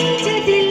Jadi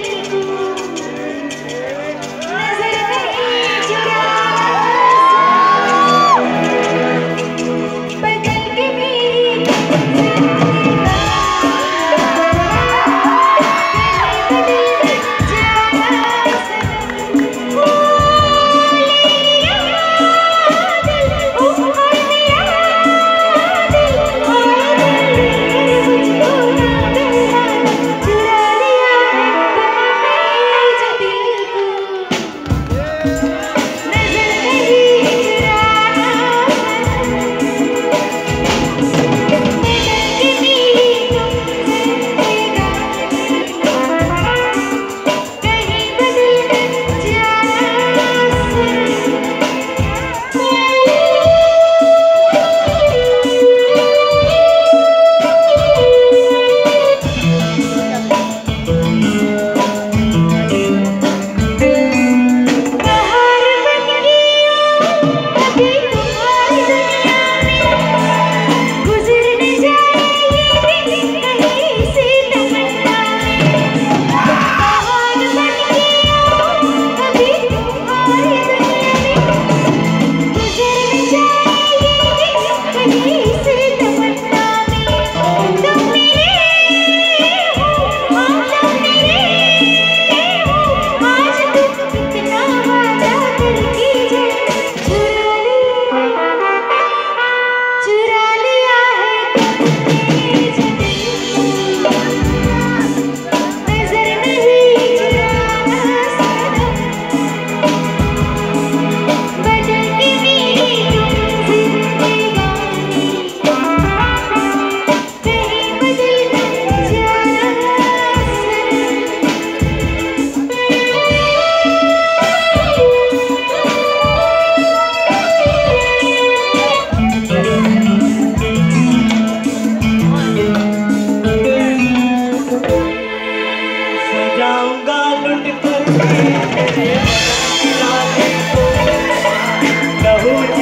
No. who